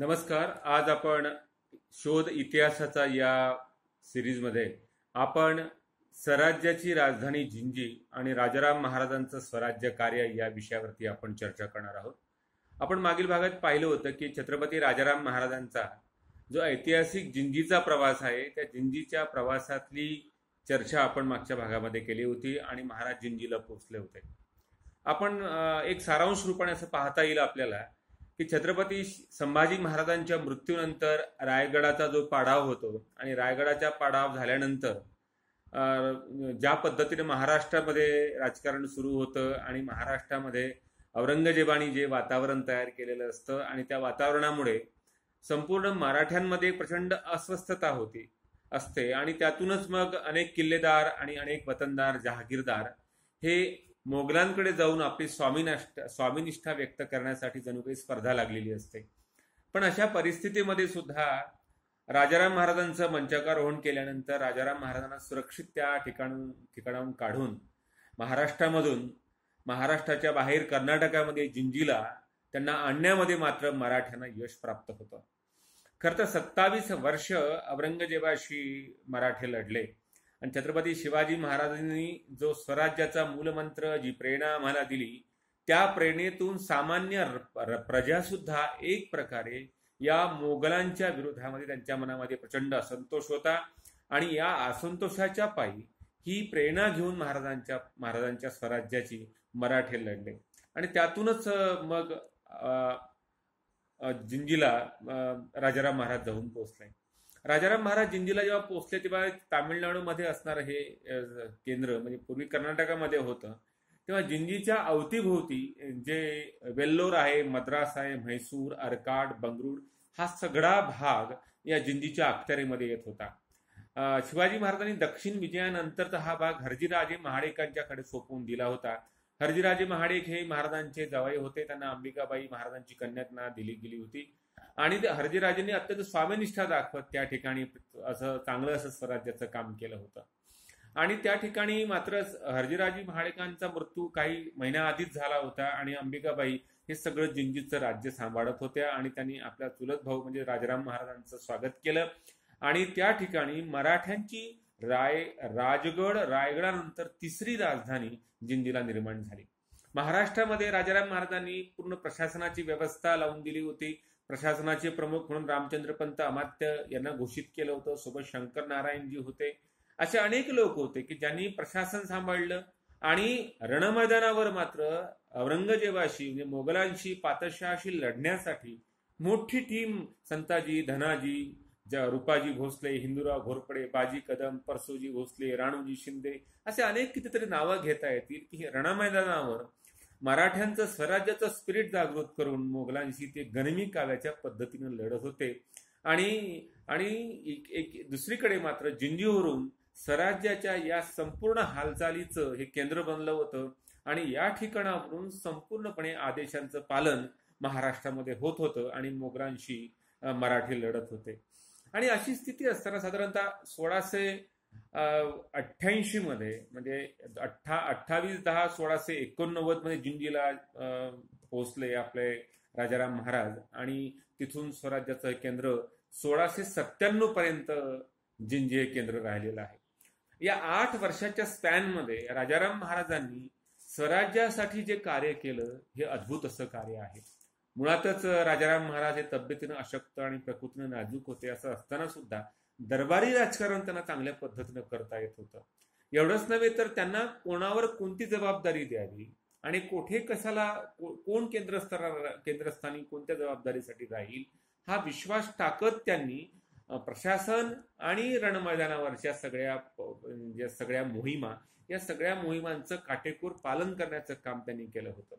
नमस्कार आज आपण शोध इतिहासाचा या सिरीजमध्ये आपण स्वराज्याची राजधानी जिंजी आणि राजाराम महाराजांचं स्वराज्य कार्य या विषयावरती आपण चर्चा करणार आहोत. आपण मागील भागात पाहिलं होतं की छत्रपती राजाराम महाराजांचा जो ऐतिहासिक जिंजीचा प्रवास आहे त्या जिंजीच्या प्रवासातली चर्चा आपण मागच्या भागामध्ये केली होती आणि महाराज जिंजीला पोहोचले होते. आपण एक सारांश रूपाने असं पाहता येईल आपल्याला की छत्रपती संभाजी महाराजांच्या मृत्यूनंतर रायगडाचा जो पाडाव होतो आणि रायगडाचा पाडाव झाल्यानंतर ज्या पद्धतीने महाराष्ट्रामध्ये राजकारण सुरू होतं आणि महाराष्ट्रामध्ये औरंगजेबाने जे वातावरण तयार केलेलं असतं आणि त्या वातावरणामुळे संपूर्ण मराठ्यांमध्ये प्रचंड अस्वस्थता होती असते. आणि त्यातूनच मग अनेक किल्लेदार आणि अनेक वतनदार जहागीरदार हे मोगलांकडे जाऊन आपली स्वामीनाष्ट स्वामीनिष्ठा व्यक्त करण्यासाठी जणू काही स्पर्धा लागलेली असते. पण अशा परिस्थितीमध्ये सुद्धा राजाराम महाराजांचं मंचकारोहण केल्यानंतर राजाराम महाराजांना सुरक्षित त्या ठिकाणून ठिकाणाहून काढून महाराष्ट्रामधून महाराष्ट्राच्या बाहेर कर्नाटकामध्ये जिंजीला त्यांना आणण्यामध्ये मात्र मराठ्यांना यश प्राप्त होतं. खरं तर सत्तावीस वर्ष औरंगजेबाशी मराठे लढले. आणि छत्रपती शिवाजी महाराजांनी जो स्वराज्याचा मूलमंत्र जी प्रेरणा आम्हाला दिली त्या प्रेरणेतून सामान्य प्रजासुद्धा प्रजा सुद्धा एक प्रकारे या मोगलांच्या विरोधामध्ये त्यांच्या मनामध्ये प्रचंड असंतोष होता. आणि या असंतोषाच्या पायी ही प्रेरणा घेऊन महाराजांच्या महाराजांच्या स्वराज्याची मराठे लढले. आणि त्यातूनच मग अं, जिंजीला राजाराम महाराज जाऊन पोहोचले. राजाराम महाराज जिंजीला जेव्हा पोहोचले तेव्हा तामिळनाडूमध्ये असणारं हे केंद्र म्हणजे पूर्वी कर्नाटकामध्ये होतं तेव्हा जिंजीच्या अवतीभोवती जे वेल्लोर आहे मद्रास आहे म्हैसूर अर्काड बंगळूर हा सगळा भाग या जिंजीच्या अखत्यारीमध्ये येत होता. शिवाजी महाराजांनी दक्षिण विजयानंतरचा हा भाग हरजीराजे महाडेकांच्याकडे सोपवून दिला होता. हरजीराजे महाडेक हे महाराजांचे जवाई होते. त्यांना अंबिकाबाई महाराजांची कन्यातना दिली गेली होती. आणि ते हरजीराजेंनी अत्यंत स्वामीनिष्ठा दाखवत त्या ठिकाणी असं चांगलं असं स्वराज्याचं काम केलं होतं. आणि त्या ठिकाणी मात्र हरजीराजी महाडेकांचा मृत्यू काही महिन्याआधीच झाला होता आणि अंबिकाबाई हे सगळं जिंजीचं राज्य सांभाळत होत्या आणि त्यांनी आपल्या चुलत भाऊ म्हणजे राजाराम महाराजांचं स्वागत केलं. आणि त्या ठिकाणी मराठ्यांची राय राजगड रायगडानंतर तिसरी राजधानी जिंजीला निर्माण झाली. महाराष्ट्रामध्ये राजाराम महाराजांनी पूर्ण प्रशासनाची व्यवस्था लावून दिली होती. प्रशासनाचे प्रमुख म्हणून रामचंद्र पंत अमात्य यांना घोषित केलं होतं. सोबत शंकर नारायणजी होते. असे अनेक लोक होते की ज्यांनी प्रशासन सांभाळलं आणि रणमैदानावर मात्र औरंगजेबाशी म्हणजे मोगलांशी पातशाशी लढण्यासाठी मोठी टीम संताजी धनाजी रुपाजी भोसले हिंदुराव घोरपडे बाजी कदम परसोजी भोसले राणूजी शिंदे असे अनेक कितीतरी नावं घेता येतील की हे रणमैदानावर मराठ्यांचं स्वराज्याचं स्पिरिट जागृत करून मोगलांशी ते गनिमी काव्याच्या पद्धतीनं लढत होते. आणि आणि एक एक दुसरीकडे मात्र जिंजीवरून स्वराज्याच्या या संपूर्ण हालचालीचं हे केंद्र बनलं होतं. आणि या ठिकाणावरून संपूर्णपणे आदेशांचं पालन महाराष्ट्रामध्ये होत होतं आणि मोगलांशी मराठी लढत होते. आणि अशी स्थिती असताना साधारणतः सोळाशे अठ्ठ्याऐंशी मध्ये म्हणजे अठ्ठा अठ्ठावीस दहा सोळाशे एकोणनव्वदमध्ये जिंजीला पोहोचले आपले राजाराम महाराज. आणि तिथून स्वराज्याचं केंद्र सोळाशे सत्त्याण्णव पर्यंत जिंजी हे केंद्र राहिलेलं आहे. या आठ वर्षाच्या स्पॅनमध्ये राजाराम महाराजांनी स्वराज्यासाठी जे कार्य केलं हे अद्भुत असं कार्य आहे. मुळातच राजाराम महाराज हे तब्येतीनं अशक्त आणि प्रकृतीनं नाजूक होते असं असताना सुद्धा दरबारी राजकारण त्यांना चांगल्या पद्धतीनं करता येत होतं. एवढंच नव्हे तर त्यांना कोणावर कोणती जबाबदारी द्यावी आणि कुठे कशाला कोण केंद्रस्तरा केंद्रस्थानी कोणत्या जबाबदारीसाठी राहील हा विश्वास टाकत त्यांनी प्रशासन आणि रणमैदानावरच्या सगळ्या ज्या म्हणजे सगळ्या मोहिमा या सगळ्या मोहिमांचं काटेकोर पालन करण्याचं काम त्यांनी केलं होतं.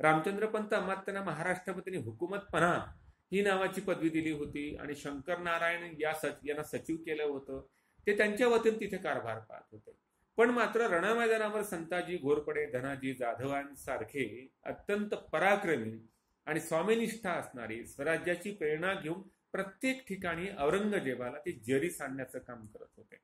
रामचंद्र पंत अमात्यांना महाराष्ट्रामध्ये हुकुमतपणा ही नावाची पदवी दिली होती आणि शंकर नारायण या सच यांना सचिव केलं होतं. ते त्यांच्या वतीने तिथे कारभार पाहत होते. पण मात्र रणमैदानावर संताजी घोरपडे धनाजी जाधवांसारखे अत्यंत पराक्रमी आणि स्वामीनिष्ठा असणारी स्वराज्याची प्रेरणा घेऊन प्रत्येक ठिकाणी औरंगजेबाला ते जरी सांडण्याचं काम करत होते.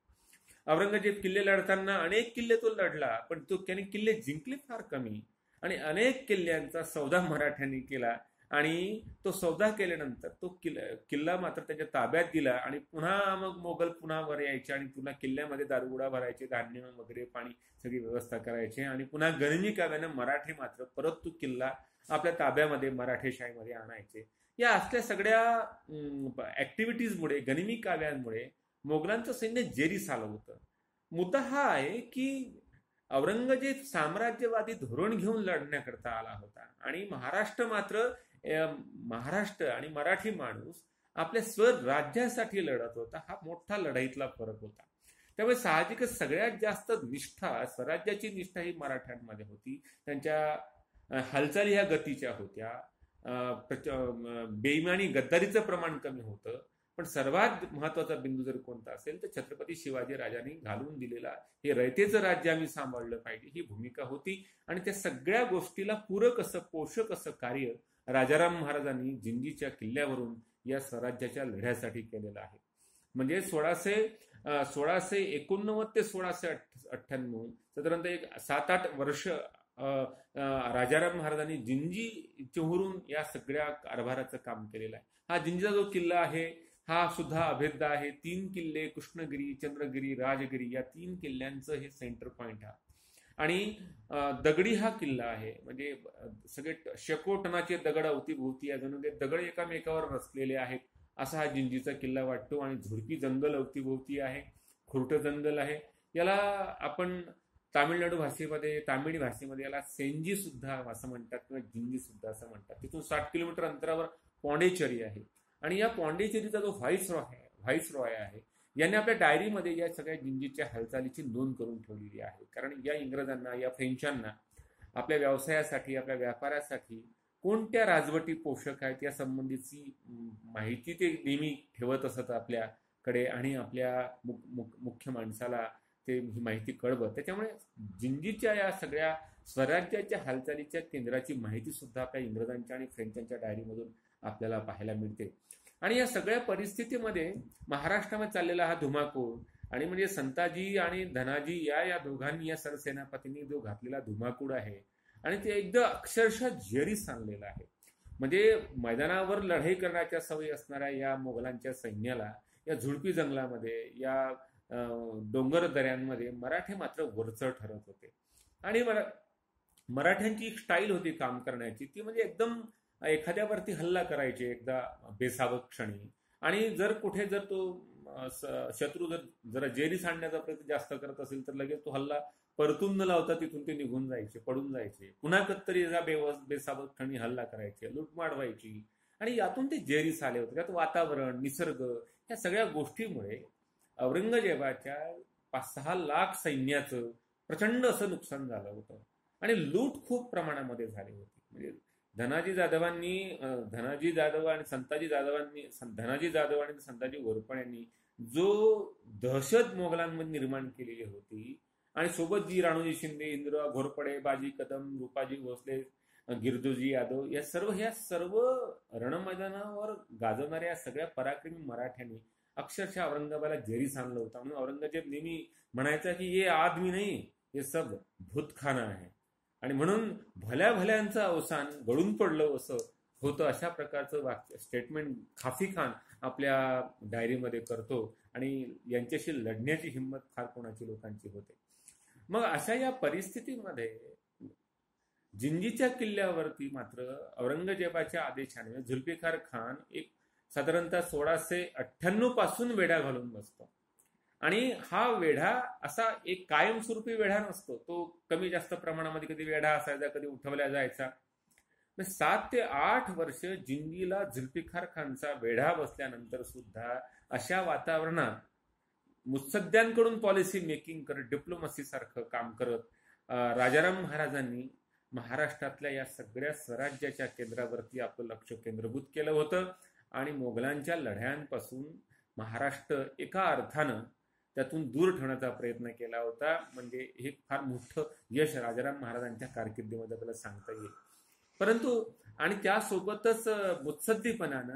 औरंगजेब किल्ले लढताना अनेक किल्ले तो लढला पण तो त्याने किल्ले जिंकले फार कमी. आणि अनेक किल्ल्यांचा सौदा मराठ्यांनी केला. आणि तो सौदा केल्यानंतर तो किल्ला किल्ला मात्र त्याच्या ताब्यात दिला आणि पुन्हा मग मोगल पुन्हा वर यायचे आणि पुन्हा किल्ल्यामध्ये दारुगुडा भरायचे धान्य वगैरे पाणी सगळी व्यवस्था करायचे आणि पुन्हा गणनी काव्यानं मराठी मात्र परत तो किल्ला आपल्या ताब्यामध्ये मराठेशाहीमध्ये आणायचे. या असल्या सगळ्या ऍक्टिव्हिटीजमुळे गनिमी काव्यांमुळे मोगलांचं सैन्य जेरीस आलं होतं. मुद्दा हा आहे की औरंगजेब साम्राज्यवादी धोरण घेऊन लढण्याकरता आला होता आणि महाराष्ट्र मात्र महाराष्ट्र आणि मराठी माणूस आपल्या स्वराज्यासाठी लढत होता. हा मोठा लढाईतला फरक होता. त्यामुळे साहजिकच सगळ्यात जास्त निष्ठा स्वराज्याची निष्ठा ही मराठ्यांमध्ये होती. त्यांच्या हालचाली ह्या गतीच्या होत्या. बेईमानी गद्दारीचं प्रमाण कमी होतं. पण सर्वात महत्त्वाचा बिंदू जर कोणता असेल तर छत्रपती शिवाजी राजांनी घालून दिलेला हे रयतेचं राज्य आम्ही सांभाळलं पाहिजे ही भूमिका होती. आणि त्या सगळ्या गोष्टीला पूरक असं पोषक असं कार्य राजाराम महाराजांनी जिंजीच्या किल्ल्यावरून या स्वराज्याच्या लढ्यासाठी केलेला आहे. म्हणजे सोळाशे सोळाशे एकोणनव्वद ते सोळाशे अठ्ठ्याण्णव साधारणतः एक सात आठ वर्ष राजाराम महाराजांनी जिंजी चोहरून या सगळ्या कारभाराचं काम केलेलं आहे. हा जिंजीचा जो किल्ला आहे हा सुद्धा अभेद्य आहे. तीन किल्ले कृष्णगिरी चंद्रगिरी राजगिरी या तीन किल्ल्यांचं हे सेंटर पॉइंट हा. आणि दगडी हा किल्ला आहे. म्हणजे सगळे शकोटनाचे दगड अवतीभोवती अजून दगड एकामेकावर रचलेले आहेत असा हा जिंजीचा किल्ला वाटतो. आणि झुडपी जंगल अवतीभोवती आहे. खुरट जंगल आहे. याला आपण तामिळनाडू भाषेमध्ये तामिळी भाषेमध्ये याला सेंजी सुद्धा असं म्हणतात किंवा जिंजी सुद्धा असं म्हणतात. तिथून साठ किलोमीटर अंतरावर पॉंडेचरी आहे. आणि या पॉंडेचेरीचा जो व्हाईस रॉय आहे व्हाईस रॉय आहे यांनी आपल्या डायरीमध्ये या सगळ्या जिंजीच्या हालचालीची नोंद करून ठेवलेली आहे. कारण या इंग्रजांना या फ्रेंचांना आपल्या व्यवसायासाठी आपल्या व्यापारासाठी कोणत्या राजवटी पोषक आहेत या संबंधीची माहिती ते नेहमी ठेवत असत आपल्याकडे आणि आपल्या मुख्य माणसाला ते ही माहिती कळवत. त्याच्यामुळे जिंजीच्या या सगळ्या स्वराज्याच्या हालचालीच्या केंद्राची माहिती सुद्धा आपल्या इंग्रजांच्या आणि फ्रेंचांच्या डायरीमधून आपल्याला पाहायला मिळते. आणि या सगळ्या परिस्थितीमध्ये महाराष्ट्रामध्ये चाललेला हा धुमाकूळ आणि म्हणजे संताजी आणि धनाजी या या दोघांनी या सरसेनापतींनी जो घातलेला धुमाकूळ आहे आणि ते एकदम अक्षरशः झेरी सांगलेला आहे. म्हणजे मैदानावर लढाई करण्याच्या सवयी असणाऱ्या या मोगलांच्या सैन्याला या झुडपी जंगलामध्ये या डोंगर दऱ्यांमध्ये मराठे मात्र वरचढ ठरत होते. आणि मरा मराठ्यांची एक स्टाईल होती काम करण्याची ती म्हणजे एकदम एखाद्यावरती हल्ला करायचे एकदा बेसावक क्षणी. आणि जर कुठे जर तो शत्रू जर जरा जेरी सांडण्याचा प्रयत्न जास्त करत असेल तर लगेच तो हल्ला परतून न लावता तिथून ते निघून जायचे पडून जायचे. पुन्हा कत्तरी बेवस बेसावक क्षणी हल्ला करायचे लुटमाड व्हायची. आणि यातून ते जेरीस आले होते. त्यात वातावरण निसर्ग या सगळ्या गोष्टीमुळे औरंगजेबाच्या पाच सहा लाख सैन्याचं प्रचंड असं नुकसान झालं होतं. आणि लूट खूप प्रमाणामध्ये झाली होती. म्हणजे धनाजी जाधवांनी धनाजी जाधव आणि संताजी जाधवांनी धनाजी जाधव आणि संताजी घोरपण यांनी जो दहशत मोगलांमध्ये निर्माण केलेली होती आणि सोबत जी राणूजी शिंदे इंदिरा घोरपडे बाजी कदम रूपाजी भोसले गिरदोजी यादव या सर्व ह्या सर्व रणमैदानावर गाजवणाऱ्या सगळ्या पराक्रमी मराठ्यांनी अक्षरशः औरंगाबादला जेरी सांगलं होतं. म्हणून औरंगजेब नेहमी म्हणायचा की ये आदमी नाही हे सब भूतखाना आहे. आणि म्हणून भल्या भल्यांचं अवसान गळून पडलं असं होतं अशा प्रकारचं वाक्य स्टेटमेंट खाफी खान आपल्या डायरीमध्ये करतो आणि यांच्याशी लढण्याची हिंमत फार कोणाची लोकांची होते. मग अशा या परिस्थितीमध्ये जिंजीच्या किल्ल्यावरती मात्र औरंगजेबाच्या आदेशाने झुल्फिकार खान एक साधारणतः सोळाशे अठ्ठ्याण्णवपासून वेढा घालून बसतो. आणि हा वेढा असा एक कायमस्वरूपी वेढा नसतो. तो कमी जास्त प्रमाणामध्ये कधी वेढा असायचा कधी उठवला जायचा. सात ते आठ वर्ष जिंगीला झुल्फिकार खानचा वेढा बसल्यानंतर सुद्धा अशा वातावरणात मुत्सद्यांकडून पॉलिसी मेकिंग करत डिप्लोमसी सारखं काम करत राजाराम महाराजांनी महाराष्ट्रातल्या या सगळ्या स्वराज्याच्या केंद्रावरती आपलं लक्ष केंद्रभूत केलं होतं. आणि मोगलांच्या लढ्यांपासून महाराष्ट्र एका अर्थानं त्यातून दूर ठेवण्याचा प्रयत्न केला होता. म्हणजे हे फार मोठं यश राजाराम महाराजांच्या कारकिर्दीमध्ये आपल्याला सांगता येईल. परंतु आणि त्यासोबतच मुत्सद्दीपणानं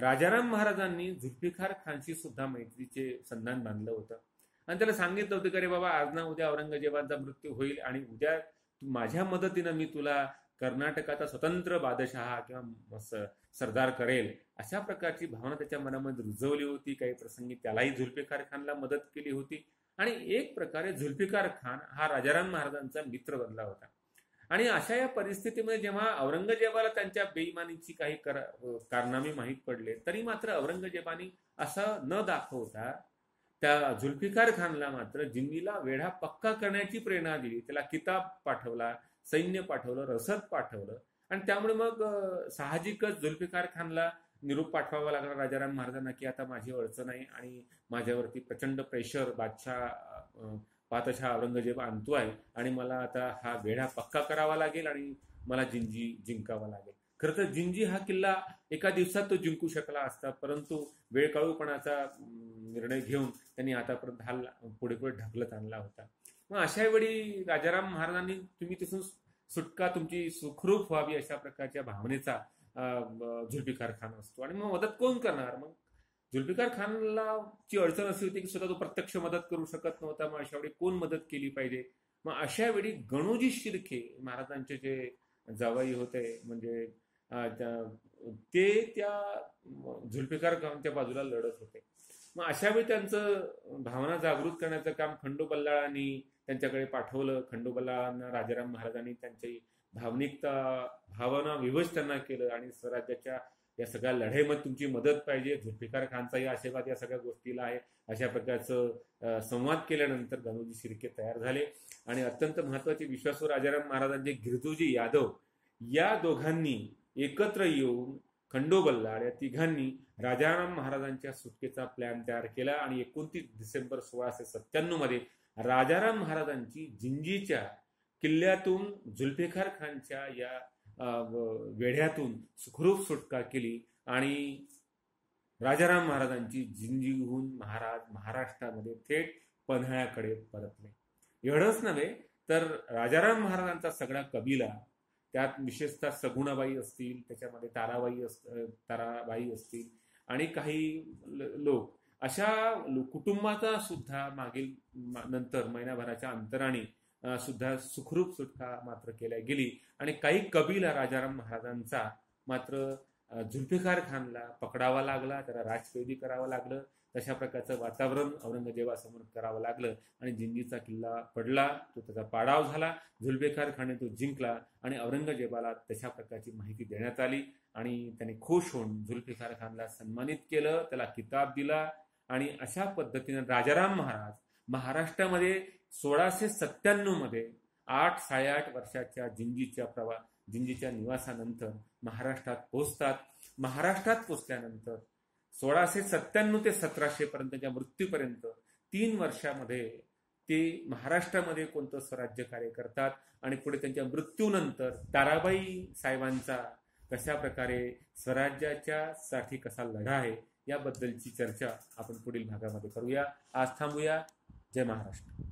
राजाराम महाराजांनी झुल्फिकार खानशी सुद्धा मैत्रीचे संधान बांधलं होतं. आणि त्याला सांगितलं होतं की रे बाबा आज ना उद्या औरंगजेबाचा मृत्यू होईल आणि उद्या माझ्या मदतीनं मी तुला कर्नाटकाचा स्वतंत्र बादशहा किंवा सरदार करेल अशा प्रकारची भावना त्याच्या मनामध्ये रुजवली होती. काही प्रसंगी त्यालाही झुल्फिकार खानला मदत केली होती. आणि एक प्रकारे झुल्फिकार खान हा राजाराम महाराजांचा मित्र बनला होता. आणि अशा या परिस्थितीमध्ये जेव्हा औरंगजेबाला त्यांच्या बेईमानीची काही कारनामे माहीत पडले तरी मात्र औरंगजेबाने असं न दाखवता त्या झुल्फिकार खानला मात्र जिन्नीला वेढा पक्का करण्याची प्रेरणा दिली. त्याला किताब पाठवला सैन्य पाठवलं रसद पाठवलं. आणि त्यामुळे मग साहजिकच जुल्फिकार खानला निरोप पाठवावा लागला राजाराम महाराजांना की आता माझी अडचण आहे आणि माझ्यावरती प्रचंड प्रेशर बादशाह पातशाह औरंगजेब आहे आणि मला आता हा वेढा पक्का करावा लागेल आणि मला जिंजी जिंकावा लागेल. खरं तर जिंजी हा किल्ला एका दिवसात तो जिंकू शकला असता परंतु वेळकाळूपणाचा निर्णय घेऊन त्यांनी आतापर्यंत हा पुढे पुढे ढकलत आणला होता. मग अशा वेळी राजाराम महाराजांनी तुम्ही तिथून सुटका तुमची सुखरूप व्हावी अशा प्रकारच्या भावनेचा झुल्फिकार खान असतो. आणि मग मदत कोण करणार? मग जुल्फिकार खानला ची अडचण अशी होती की स्वतः तो प्रत्यक्ष मदत करू शकत नव्हता. मग अशा वेळी कोण मदत केली पाहिजे? मग अशा वेळी गणोजी शिर्के महाराजांचे जे जावाई होते म्हणजे ते त्या झुल्फिकार खानच्या बाजूला लढत होते. मग अशा वेळी त्यांचं भावना जागृत करण्याचं काम खंडोबल्लाळांनी त्यांच्याकडे पाठवलं. खंडोबल्लाळांना राजाराम महाराजांनी त्यांची भावनिकता भावना विवश त्यांना केलं आणि स्वराज्याच्या या सगळ्या लढाईमध्ये तुमची मदत पाहिजे. झुल्फिकार खानचाही आशीर्वाद या सगळ्या गोष्टीला आहे. अशा प्रकारचं संवाद केल्यानंतर गणोजी शिर्के तयार झाले. आणि अत्यंत महत्त्वाचे विश्वासू राजाराम महाराजांचे गिरजूजी यादव या दोघांनी एकत्र येऊन खंडोबल्ला या तिघांनी राजाराम महाराजांच्या सुटकेचा प्लॅन तयार केला आणि एकोणतीस डिसेंबर सोळाशे सत्त्याण्णवमध्ये राजाराम महाराजांची जिंजीच्या किल्ल्यातून जुल्फेखार खानच्या या वेढ्यातून सुखरूप सुटका केली आणि राजाराम महाराजांची जिंजीहून महाराज महाराष्ट्रामध्ये थेट पन्हाळ्याकडे परतले. एवढंच नव्हे तर राजाराम महाराजांचा सगळा कबिला त्यात विशेषतः सगुणाबाई असतील त्याच्यामध्ये ताराबाई अस ताराबाई असतील आणि काही लोक. अशा कुटुंबाचा सुद्धा मागील नंतर महिनाभराच्या अंतराने सुद्धा सुखरूप सुटका मात्र केल्या गेली. आणि काही कबीला राजाराम महाराजांचा मात्र झुल्फिकार खानला पकडावा लागला त्याला राजकैदी करावं लागलं. तशा प्रकारचं वातावरण औरंगजेबासमोर करावं लागलं आणि जिंजीचा किल्ला पडला तो त्याचा पाडाव झाला. झुल्फिकार खाने तो जिंकला आणि औरंगजेबाला तशा प्रकारची माहिती देण्यात आली आणि त्याने खुश होऊन झुल्फिकार खानला सन्मानित केलं त्याला किताब दिला आणि अशा पद्धतीने राजाराम महाराज महाराष्ट्रामध्ये सोळाशे सत्त्याण्णवमध्ये आठ साडेआठ वर्षाच्या जिंजीच्या प्रवा जिंजीच्या निवासानंतर महाराष्ट्रात पोहोचतात. महाराष्ट्रात पोचल्यानंतर सोळाशे सत्त्याण्णव ते सतराशे पर्यंतच्या मृत्यूपर्यंत तीन वर्षामध्ये ते महाराष्ट्रामध्ये कोणतं स्वराज्य कार्य करतात आणि पुढे त्यांच्या मृत्यूनंतर ताराबाई साहेबांचा कशा प्रकारे स्वराज्याच्या साठी कसा लढा आहे याबद्दलची चर्चा आपण पुढील भागामध्ये करूया. आज थांबूया. जय महाराष्ट्र.